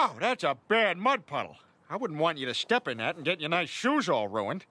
Oh, that's a bad mud puddle. I wouldn't want you to step in that and get your nice shoes all ruined.